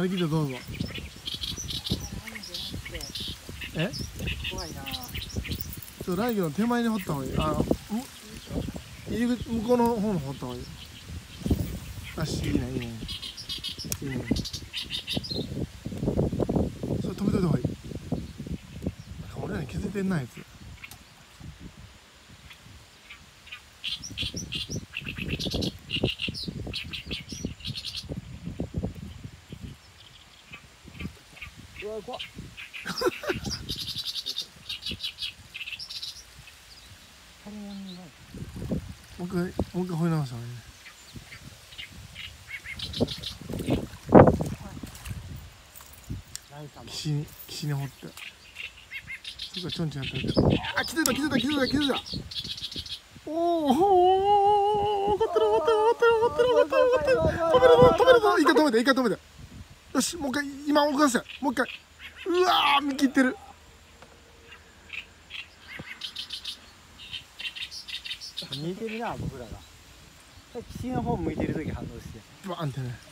張り切ってどうぞ。え？怖いなちょライギョの手前に掘った方がいい。あむ入り口向こうの方の掘った方がいい。あしいいねいいね。いいね。それ止めといた方がいい。俺らに気づいてんなあいつ。うわ怖っ。もう一回もう一回掘り直した方がいいね。岸に岸に掘って。そっかちょんちょんやってる。あ気づいた気づいた気づいた気づいた。おーおー分かってる分かってる分かってる分かってる分かってる分かってる止めるぞ止めるぞ一回止めて一回止めてよしもう一回今動かせもう一回。うわー見切ってる。似てるな僕らが。岸の方向いてる時反応して。バーンってね